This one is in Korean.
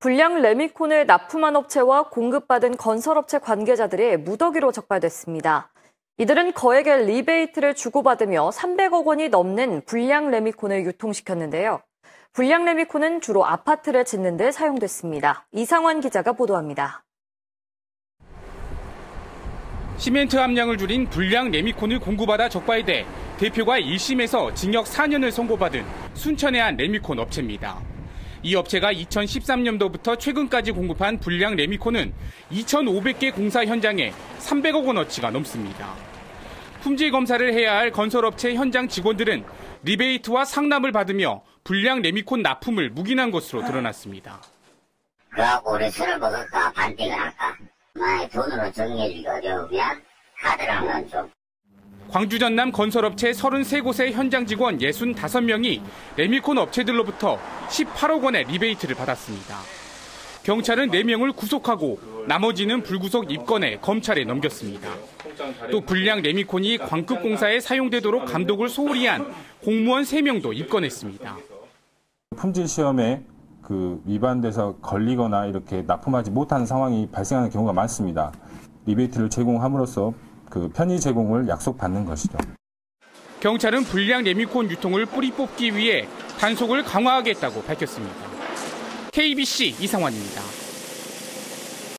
불량 레미콘을 납품한 업체와 공급받은 건설업체 관계자들이 무더기로 적발됐습니다. 이들은 거액의 리베이트를 주고받으며 300억 원이 넘는 불량 레미콘을 유통시켰는데요. 불량 레미콘은 주로 아파트를 짓는 데 사용됐습니다. 이상환 기자가 보도합니다. 시멘트 함량을 줄인 불량 레미콘을 공급받아 적발돼 대표가 1심에서 징역 4년을 선고받은 순천의 한 레미콘 업체입니다. 이 업체가 2013년도부터 최근까지 공급한 불량 레미콘은 2,500개 공사 현장에 300억 원어치가 넘습니다. 품질 검사를 해야 할 건설업체 현장 직원들은 리베이트와 상납을 받으며 불량 레미콘 납품을 묵인한 것으로 드러났습니다. 그하고 우리 술을 먹을까 반띵을 할까 돈으로 정리해주기 어려우면 카드랑은 좀 광주 전남 건설업체 33곳의 현장 직원 65명이 레미콘 업체들로부터 18억 원의 리베이트를 받았습니다. 경찰은 4명을 구속하고 나머지는 불구속 입건해 검찰에 넘겼습니다. 또 불량 레미콘이 관급 공사에 사용되도록 감독을 소홀히 한 공무원 3명도 입건했습니다. 품질 시험에 그 위반돼서 걸리거나 이렇게 납품하지 못하는 상황이 발생하는 경우가 많습니다. 리베이트를 제공함으로써 그 편의 제공을 약속받는 것이죠. 경찰은 불량 레미콘 유통을 뿌리 뽑기 위해 단속을 강화하겠다고 밝혔습니다. KBC 이상환입니다.